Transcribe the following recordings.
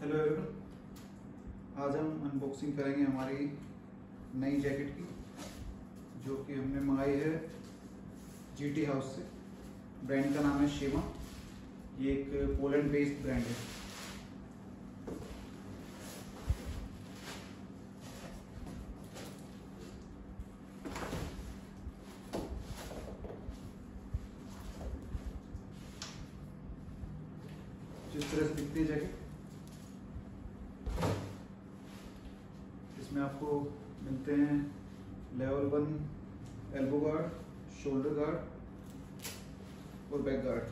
Hello everyone आज हम unboxing करेंगे हमारी नई जैकेट की, जो कि हमने मंगाई है जीटी हाउस से। ब्रांड का नाम है शेमा ये एक पोलैंड बेस्ड ब्रांड है। जिस तरह से दिखती है जैकेट इसमें आपको मिलते हैं level one elbow guard shoulder guard और बैक गार्ड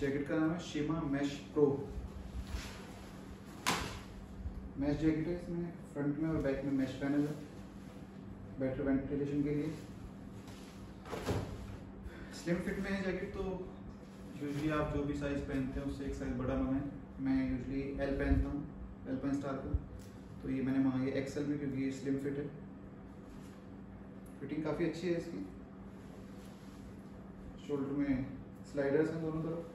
जैकेट का नाम है शेमा मैश प्रो मैश जैकेट है, इसमें फ्रंट में और बैक में मैश पैनल है। बेटर वेंटिलेशन के लिए। स्लिम फिट में है जैकेट तो यूजली आप जो भी साइज़ पहनते हैं, उससे एक साइज़ बड़ा मंगाएँ। मैं यूजली एल पहनता हूँ एल पेन स्टार का। तो ये मैंने मंगाई एक्सेल में, क्योंकि ये स्लिम फिट है। फिटिंग काफ़ी अच्छी है इसकी। शोल्डर में स्लाइडर्स हैं दोनों तरफ़।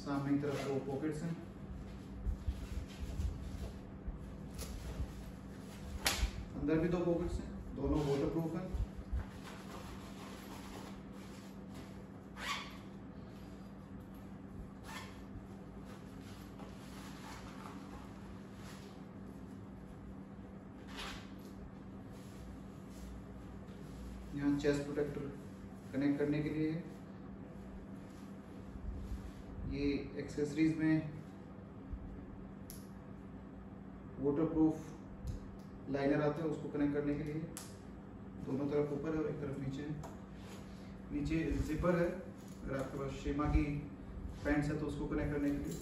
सामने की तरफ़ दो पॉकेट्स हैं। अंदर भी दो पॉकेट्स हैं, दोनों वाटर प्रूफ हैं। यहाँ चेस्ट प्रोटेक्टर कनेक्ट करने के लिए। ये एक्सेसरीज में वाटरप्रूफ लाइनर आता है, उसको कनेक्ट करने के लिए। दोनों तरफ़ ऊपर है और एक तरफ़ नीचे नीचे जिपर है, अगर आपके पास शेमा की पैंट्स है तो उसको कनेक्ट करने के लिए।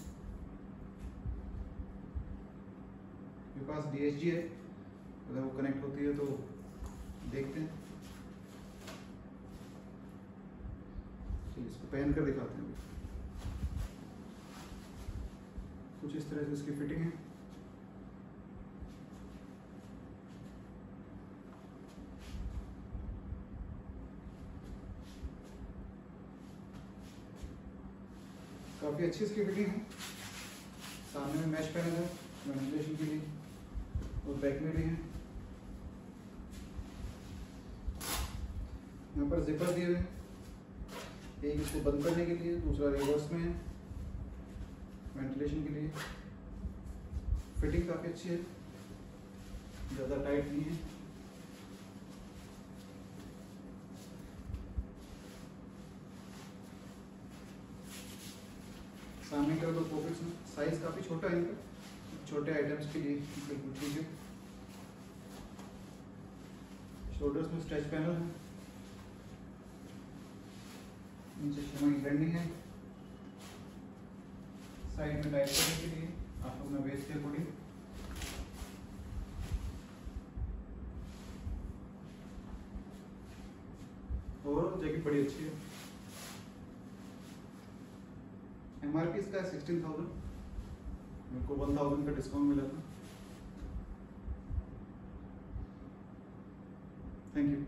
मेरे पास डी है, अगर वो कनेक्ट होती है तो देखते हैं। इसको पहन कर दिखाते हैं। कुछ इस तरह से इसकी फिटिंग है। काफ़ी अच्छी इसकी फिटिंग है। सामने में मैश पैनल है वेंटिलेशन के लिए, और बैक में भी है। यहाँ पर जिपर दिए हुए हैं। एक इसको बंद करने के लिए, दूसरा रिवर्स में है। वेंटिलेशन के लिए। फिटिंग काफ़ी अच्छी है। ज़्यादा टाइट नहीं है। सामने का दो पॉकेट्स में साइज़ काफ़ी छोटा है इनका। छोटे आइटम्स के लिए। बिल्कुल ठीक है। शोल्डर्स में स्ट्रेच पैनल है। नीचे शिमा की ब्रांडिंग है। साइड में टाइट करने के लिए आप अपना वेस्ट के अकॉर्डिंग और जैकेट बड़ी अच्छी है। एमआरपी इसका सिक्सटीन थाउज़ेंड मेरे को वन थाउज़ेंड का डिस्काउंट मिला था। Thank you